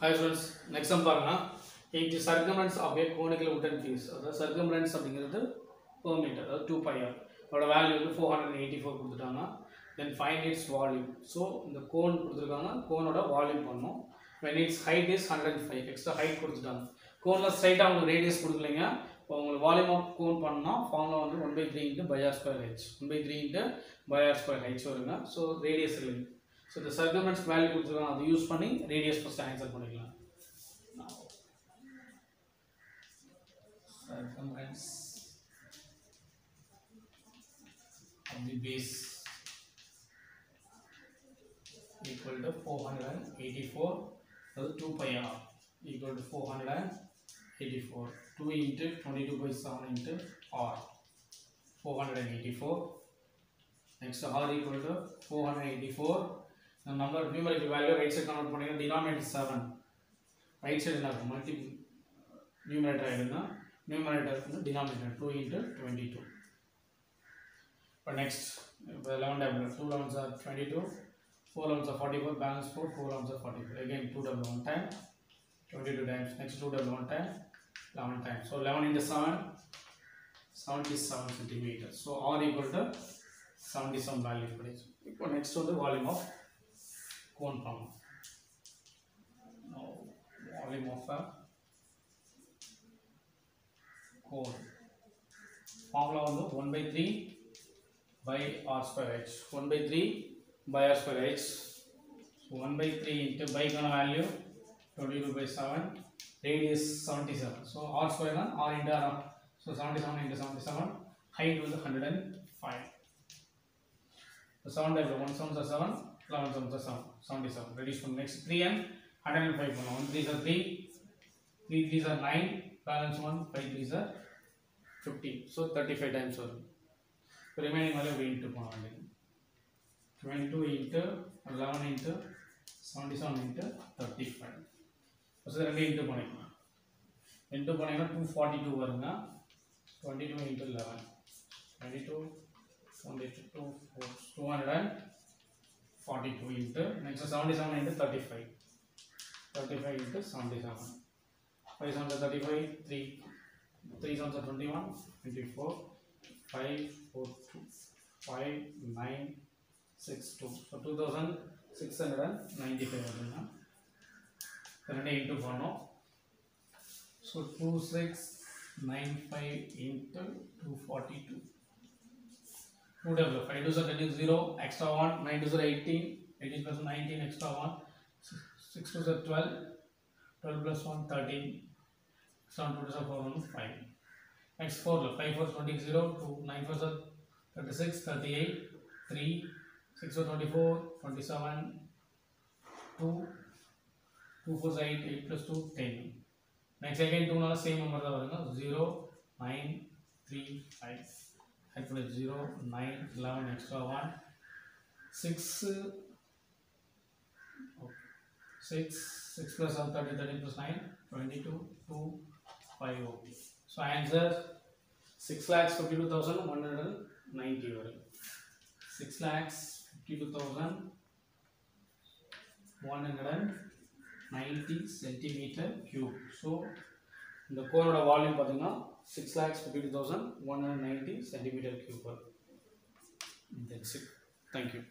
Hi students next sum பாருங்க. Into circumference of a conical wooden piece அதாவது circumference அப்படிங்கிறது per metre அதாவது two pi r அதோட value வந்து ஃபோர் ஹண்ட்ரட் எயிட்டி ஃபோர் கொடுத்துட்டாங்க. Then find its volume so இந்த cone கொடுத்துருக்காங்க. கோனோட வால்யூம் பண்ணணும் when its height is hundred five extra height கொடுத்துட்டாங்க. கோனில் ஸ்ட்ரைட்டாக உங்களுக்கு ரேடியஸ் கொடுக்கலைங்க. இப்போ உங்களுக்கு வால்யூம் ஆஃப் கோன் பண்ணால் ஃபார்முலா வந்து one by three into pi r square h one by three into pi r square h வருங்க. ஸோ ரேடியஸ் இல்லைங்க ஸோ இந்த சர்க்கமெண்ட்ஸ் வேல்யூ கொடுத்துருக்காங்க அதை யூஸ் பண்ணி ரேடியஸ் ஃபஸ்ட் ஆன்சர் பண்ணிக்கலாம் circumference of the base equal to 484 so 2 pi r equal to 484 2 into 22 by 7 into r 484 next r equal to 484 the number numerical value right side convert பண்ணீங்க denominator 7 right side என்ன இருக்கும் multi numerator ஆயிடுங்க numerator வந்து denominator 2 into 22 இப்போ next இப்போ 11 double 2 11s are 22 4 11s are 44 balance 4 4 11s are 44 again 2 double 1 time 22 times next 2 double 1 time 11 times so 11 into 7 77 centimeters so r equal to 77 value கிடைச்சு இப்போ next வந்து volume of cone form now volume of a cone formula வந்து 1 by 3 by r square h 1 by 3 by r square h so 1 by 3 into by கான value 22 by 7 radius 77 so r square தான் r into r so 77 into 77 height வந்து 105 so 7 by 1 7 are 7 11 times the sum 77 reduce from next 3 and 105 1 1 these are 3 3 these are 9 balance 1 5 these are 50 so 35 times 1 so remaining value we into 22 into 11 into 77 into 35 so ரெண்டு into பண்ணிக்கலாம் into பண்ணினா 242 வருங்க 22 into 11 22 22 4 200 forty two into next seventy seven into thirty five thirty five into seventy seven five seven thirty five three three seven twenty one twenty four five four two five nine six two so two thousand six hundred and ninety five வருதுன்னா ரெண்டே into பண்ணோம் so two six nine five into two forty two 2 develop. 5 2s are getting 0, extra 1, 9 to are 18, 18 plus 19, extra 1, 6 to are 12, 12 plus 1, 13, extra 1, 2 4, 1, 5. Next 4 5 4 20, 0, 2, 9 4s 36, 38, 3, 6 to 24, 27, 2, 2 4 8, 8 plus 2, 10. Next again 2 now same number, 0, 9, 3, 5 add plus 0 9 11 extra 1 6 okay. 6 6 plus 1 30 30 plus 9 22 2 5 okay so answer 6 lakhs 52,190 வரும் 6 lakhs 52,190 centimeter cube so இந்த கோனோட volume பார்த்தீங்கன்னா 6 lakhs 52,190 centimeter cube. That's it. Thank you.